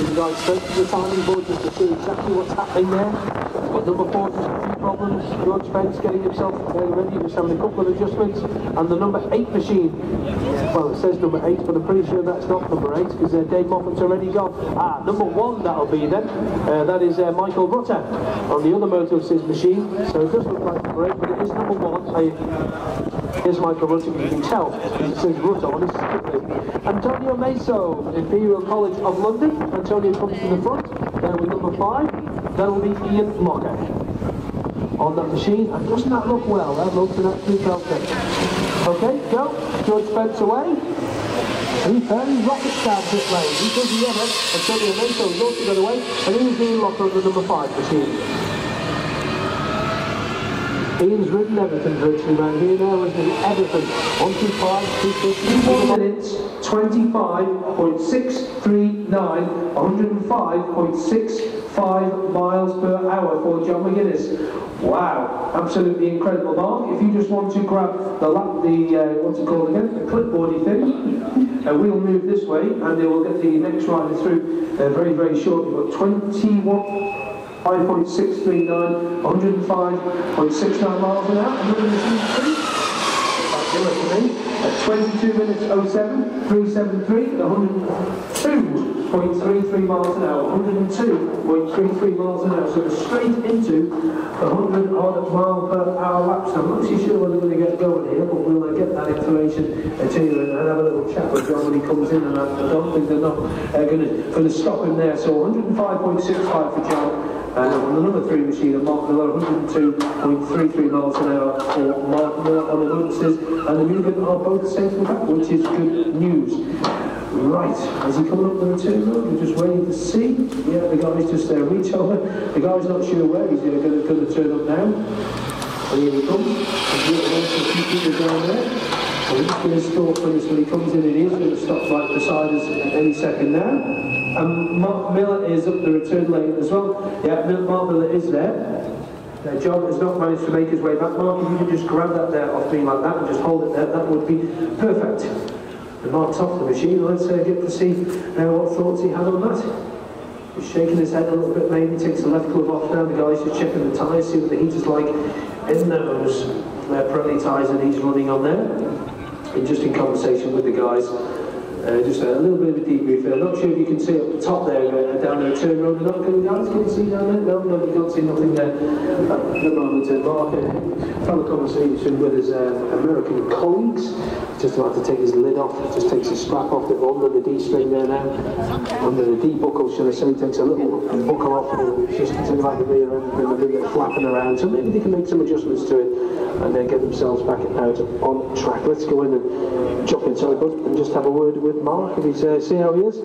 So the straight to the timing board just to see exactly what's happening there. But number four just a few problems. George Spence getting himself uh, ready, just having a couple of adjustments. And the number eight machine, well, it says number eight, but I'm pretty sure that's not number eight because uh, Dave Moffat's already gone. Ah, number one that'll be then. Uh, that is uh, Michael Rutter on the other MotoCzysz machine. So it does look like number eight, but it is number one. I, Here's Michael Rutter, you can tell, it says Rutter on his. Antonio Maeso, Imperial College of London. Antonio comes to the front, there with number five. That'll be Ian Lougher on that machine. And doesn't that look well? That looks an absolute belter. Okay, go. George Spence away. He very rocket stab this lane. He does the other. Antonio Maeso has also got away. And here's Ian Lougher on the number five machine. Ian's ridden Everton virtually around here now, isn't he? Everton, 125, 250, minutes, 25.639, 105.65 miles per hour for John McGuinness. Wow, absolutely incredible mark. If you just want to grab the, lap, the uh, what's it called again, the clipboardy thing, uh, we'll move this way and then we'll get the next rider through uh, very, very shortly. But 21... 5.639, 105.69 miles an hour, At 22 minutes 07, 373, at 102.33 miles an hour, 102.33 miles an hour. So straight into the 100 odd mile per hour laps. I'm not too sure whether we're going to get going here, but we'll uh, get that information uh, to you and, and, have a little chat with John when he comes in. And I, I don't think they're not uh, going to stop him there. So 105.65 for John. And on the number three machine, Mark Miller, 102.33 miles an hour for Mark Miller on the Lewis, and the Mugen are both safely back, which is good news. Right, as he coming up the return road, we're just waiting to see. Yeah, the guy's just there, reach him, The guy's not sure where he's going to, going to turn up now. And here he comes. There's a few people down there. Just going to stop for this when he comes in. It is going to stop right beside us any second now. And Mark Miller is up the return lane as well. Yeah, Mark Miller is there. Now, John has not managed to make his way back. Mark, if you could just grab that there off me like that and just hold it there, that would be perfect. And Mark's off the machine. Let's uh, get to see uh, what thoughts he had on that. He's shaking his head a little bit, maybe takes the left glove off now. The guy's just checking the tyres, see what the heat is like in those uh, Pirelli tyres that he's running on there. And just in conversation with the guys, Uh, just a, little bit of a debrief. I'm not sure if you can see up the top there, uh, down the turn road. Not, can, guys, can you see down there? No, no, you can't see nothing there. At the moment, uh, Mark uh, had a conversation with his uh, American colleagues. Just about to take his lid off, just takes his strap off, the, under the D string there now. Under the D buckle, should I say, takes a little buckle off. Just like the rear end, and a bit flapping around. So maybe they can make some adjustments to it. And then get themselves back out on track. Let's go in and jump inside, bud, and just have a word with with Mark and he's, uh, see how he is.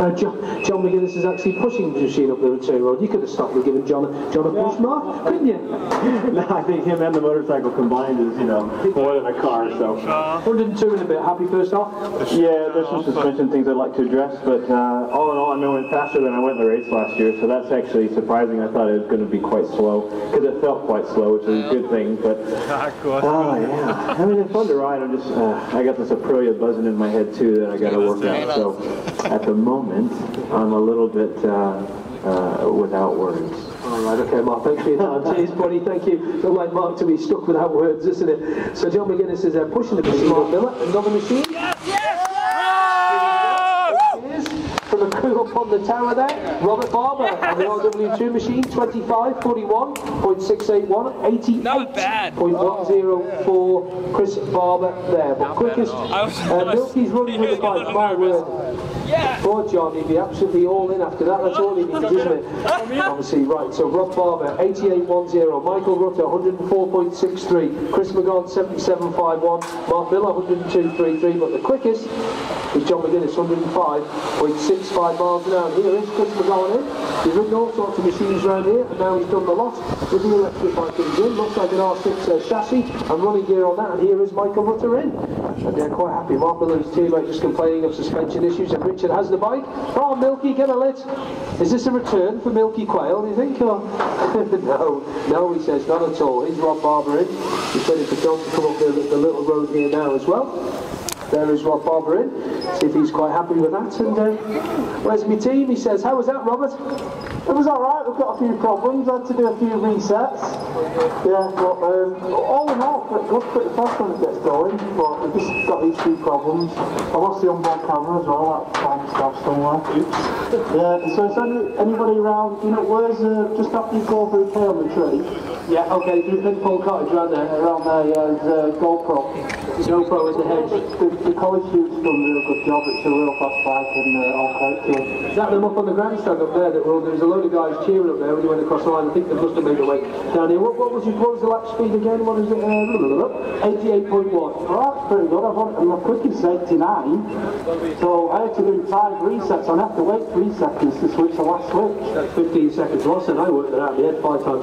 Uh, John, John McGuinness is actually pushing the machine up the return road. You could have stopped and given John, John a push, Mark, couldn't you? no, I think him and the motorcycle combined is, you know, more than a car, so. 102 in a bit. Happy first off? Yeah, there's some suspension things I'd like to address, but uh, all in all, I went faster than I went in the race last year, so that's actually surprising. I thought it was going to be quite slow, because it felt quite slow, which is a good thing, but... Oh, yeah. I mean, it's fun to ride. I'm just, uh, I got this Aprilia buzzing in my head, too, that I got to work out. So at the moment, I'm a little bit uh, uh, without words. All right, okay, Mark, thanks for your time. Cheers, buddy, thank you. Look like Mark to be stuck without words, isn't it? So John McGuinness is uh, pushing the machine, Mark Miller, another machine. Yes, yes! From the crew up on the tower there, Robert Barber on the RW2 machine, 25, 41.681, 88.104 for Chris Barber there. But quickest, uh, Milky's running with the bike, my word. Poor John, he'd be absolutely all in after that. That's all he needs, isn't it? Obviously, right. So Rob Barber, 88.10. Michael Rutter, 104.63. Chris McGon, 77.51. Mark Miller, 102.33. But the quickest is John McGuinness, 105.65 miles an hour. Here is Chris McGowan in. He's ridden all sorts of machines around here, and now he's done the lot with the electric bike in. Looks like an R6 uh, chassis and running gear on that. And here is Michael Rutter in. And they're quite happy. Mark Miller and his teammate just complaining of suspension issues. And Richard has the bike. Oh, Milky, get a lit. Is this a return for Milky Quayle, do you think? Or? no, no, he says, not at all. He's Rob Barber in. He's waiting for John to come up the, the little road here now as well. There is Rob Barber in. See if he's quite happy with that. And uh, where's my team? He says, how was that, Robert? It was alright, we've got a few problems, I had to do a few resets. Yeah, but um, all in all, pretty good, pretty fast when it gets going, but we've just got these few problems. I lost the onboard camera as well, that time stuff somewhere. Yeah, so is any, anybody around, you know, where's, uh, just after you go through Palmer Tree, Yeah, okay, through Pinpole Cottage around there. around there, yeah, there's uh, GoPro. GoPro is the hedge. The, the college students done a real good job, it's a real fast bike and uh, all quite good. Is that them up on the grandstand up there that were, there was a load of guys cheering up there when you went across the line. I think they must have made a way down here. What, what was your, what was the lap speed again? What is it? Uh, 88.1. Well, that's pretty good. I've my quickest is 89. So I had to do five resets. I have to wait three seconds to switch the last switch. That's 15 seconds loss, and I worked it out. They had five times.